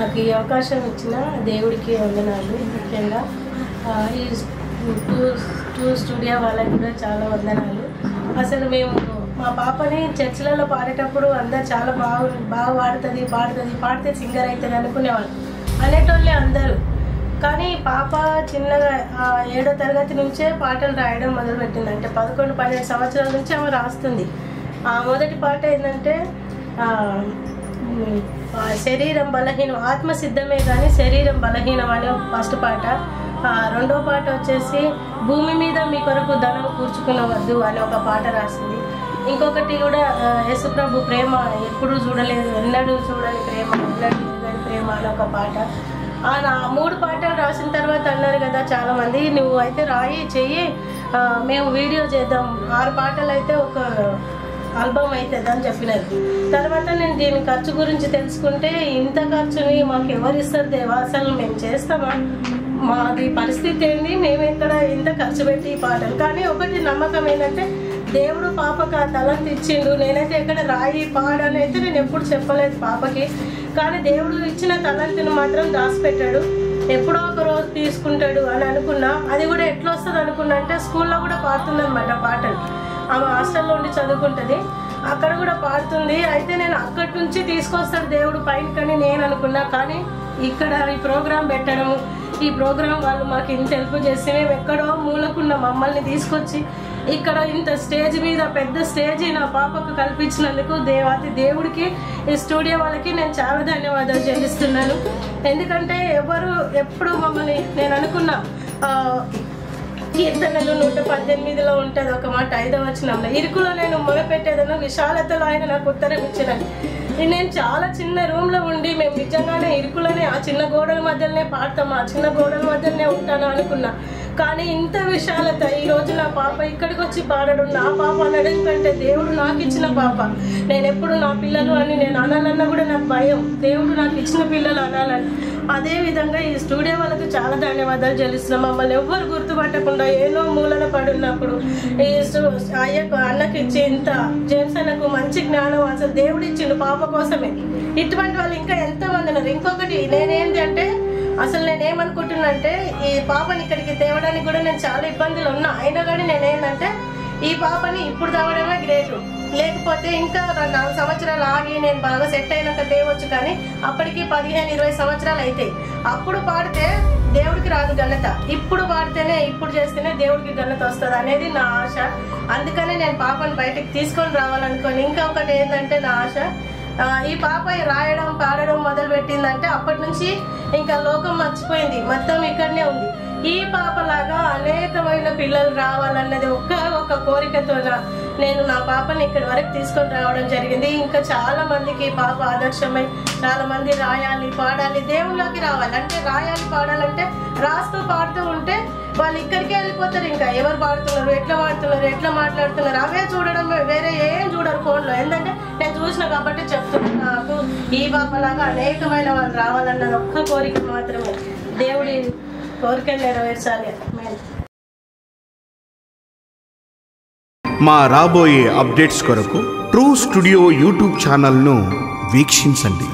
నాకు ఈ అవకాశం ఇచ్చిన దేవుడికి వందనాలు. ముఖ్యంగా ఈ టూ టూ స్టూడియో వాళ్ళకి కూడా చాలా వందనాలు. అసలు మేము మా పాపని చర్చిలలో పాడేటప్పుడు అందరు చాలా బాగు బాగా పాడుతుంది పాడుతుంది పాడితే సింగర్ అవుతుంది అనుకునేవాళ్ళు. అనేటోళ్ళే అందరూ. కానీ పాప చిన్నగా ఏడో తరగతి నుంచే పాటలు రాయడం మొదలుపెట్టింది. అంటే పదకొండు పన్నెండు సంవత్సరాల నుంచి ఆమె రాస్తుంది. ఆ మొదటి పాట ఏంటంటే శరీరం బలహీనం ఆత్మ సిద్ధమే కానీ శరీరం బలహీనం అనే ఫస్ట్ పాట. రెండో పాట వచ్చేసి భూమి మీద మీ కొరకు ధనం కూర్చుకునవద్దు అనే ఒక పాట రాసింది. ఇంకొకటి కూడా యేసుప్రభు ప్రేమ ఎప్పుడూ చూడలేదు ఎన్నడూ చూడని ప్రేమ ఎన్నడూ చూడని ప్రేమ అనే ఒక పాట. ఆ నా మూడు పాటలు రాసిన తర్వాత అన్నారు కదా చాలామంది నువ్వు అయితే రాయి చెయ్యి మేము వీడియో చేద్దాం. ఆరు పాటలు అయితే ఒక ఆల్బమ్ అవుతుంది అని చెప్పినారు. తర్వాత నేను దీని ఖర్చు గురించి తెలుసుకుంటే ఇంత ఖర్చుని మాకు ఎవరు ఇస్తారు దేవా? అసలు మేము చేస్తామా? మాది పరిస్థితి ఏంది? మేము ఎక్కడ ఇంత ఖర్చు పెట్టి ఈ పాటలు? కానీ ఒకటి నమ్మకం ఏంటంటే దేవుడు పాపకు ఆ తలంత ఇచ్చిండు. నేనైతే ఎక్కడ రాయి పాడని అయితే నేను ఎప్పుడు చెప్పలేదు పాపకి. కానీ దేవుడు ఇచ్చిన తలంతిని మాత్రం దాచిపెట్టాడు. ఎప్పుడో ఒక రోజు తీసుకుంటాడు అని అనుకున్నా. అది కూడా ఎట్లా వస్తుంది అనుకున్నా అంటే స్కూల్లో కూడా పాడుతుందనమాట పాటలు. హాస్టల్లో ఉండి చదువుకుంటుంది. అక్కడ కూడా పాడుతుంది. అయితే నేను అక్కడి నుంచి తీసుకొస్తాడు దేవుడు పైన కానీ నేను అనుకున్నా. కానీ ఇక్కడ ఈ ప్రోగ్రాం పెట్టడం ఈ ప్రోగ్రాం వాళ్ళు మాకు ఇంత హెల్ప్ చేస్తే మేము ఎక్కడో మూలకున్న మమ్మల్ని తీసుకొచ్చి ఇక్కడ ఇంత స్టేజ్ మీద పెద్ద స్టేజ్ నా పాపకు కల్పించినందుకు దేవాతి దేవుడికి ఈ స్టూడియో వాళ్ళకి నేను చాలా ధన్యవాదాలు చెల్లిస్తున్నాను. ఎందుకంటే ఎవరు ఎప్పుడు మమ్మల్ని నేను అనుకున్నా కీర్తనలు నూట పద్దెనిమిదిలో ఉంటుంది. ఒక మాట ఐదవ వచనంలో ఇరుకులో నేను మొరపెట్టేదను విశాలతలో ఆయన నాకు ఉత్తరం ఇచ్చినని నేను చాలా చిన్న రూమ్లో ఉండి మేము నిజంగానే ఇరుకులోనే ఆ చిన్న గోడల మధ్యలోనే పాడతాం ఆ చిన్న గోడల మధ్యలోనే ఉంటాను అనుకున్నా. కానీ ఇంత విశాలత ఈ రోజు నా పాప ఇక్కడికి వచ్చి పాడడం నా పాప అనడం కంటే దేవుడు నాకు ఇచ్చిన పాప. నేను ఎప్పుడు నా పిల్లలు అని నేను అనాలన్నా కూడా నాకు భయం. దేవుడు నాకు ఇచ్చిన పిల్లలు అనాలని. అదే విధంగా ఈ స్టూడియో వాళ్ళకి చాలా ధన్యవాదాలు చెల్లిస్తున్నాం. మమ్మల్ని ఎవ్వరు గుర్తుపట్టకుండా ఏనో మూలన పడున్నప్పుడు ఈ స్టూ- అయ్యకు అన్నకి ఇచ్చి ఇంత జేమ్స్ అన్నకు మంచి జ్ఞానం అసలు దేవుడు ఇచ్చిండు పాప కోసమే. ఇటువంటి వాళ్ళు ఇంకా ఎంతమంది ఉన్నారు. ఇంకొకటి నేనేంటి అంటే అసలు నేను ఏమనుకుంటున్నానంటే ఈ పాపని ఇక్కడికి తేవడానికి కూడా నేను చాలా ఇబ్బందులు ఉన్నా. అయినా కానీ నేనేంటంటే ఈ పాపని ఇప్పుడు తేవడమే గ్రేటు. లేకపోతే ఇంకా నాలుగు సంవత్సరాలు ఆగి నేను బాగా సెట్ అయినాక తేవచ్చు కానీ అప్పటికి పదిహేను ఇరవై సంవత్సరాలు అవుతాయి అప్పుడు పాడితే దేవుడికి రాదు ఘనత. ఇప్పుడు పాడితేనే ఇప్పుడు చేస్తేనే దేవుడికి ఘనత వస్తుంది అనేది నా ఆశ. అందుకనే నేను పాపను బయటకు తీసుకొని రావాలనుకోని ఇంకా ఒకటి ఏంటంటే నా ఆశ ఈ పాప రాయడం పాడడం మొదలు పెట్టిందంటే అప్పటి నుంచి ఇంకా లోకం మర్చిపోయింది. మొత్తం ఇక్కడనే ఉంది. ఈ పాపలాగా అనేకమైన పిల్లలు రావాలన్నది ఒక్క ఒక కోరికతో నేను నా పాపని ఇక్కడి వరకు తీసుకొని రావడం జరిగింది. ఇంకా చాలా మందికి పాప ఆదర్శమై చాలా మంది రాయాలి పాడాలి దేవుళ్ళకి రావాలి. అంటే రాయాలి పాడాలంటే రాస్తూ పాడుతూ ఉంటే వాళ్ళు ఇక్కడికే వెళ్ళిపోతారు ఇంకా. ఎవరు పాడుతున్నారు ఎట్లా వాడుతున్నారు? ఎట్లా మాట్లాడుతున్నారు? అవే చూడడం వేరే ఏం చూడరు ఫోన్లో. ఎందుకంటే నేను చూసిన కాబట్టి చెప్తున్నాను నాకు ఈ పాపలాగా అనేకమైన వాళ్ళు రావాలన్నది ఒక్క కోరిక మాత్రమే. దేవుడి కోరికలు నెరవేర్చాలి. మా రాబోయే అప్డేట్స్ కొరకు ట్రూ స్టూడియో యూట్యూబ్ ఛానల్ను వీక్షించండి.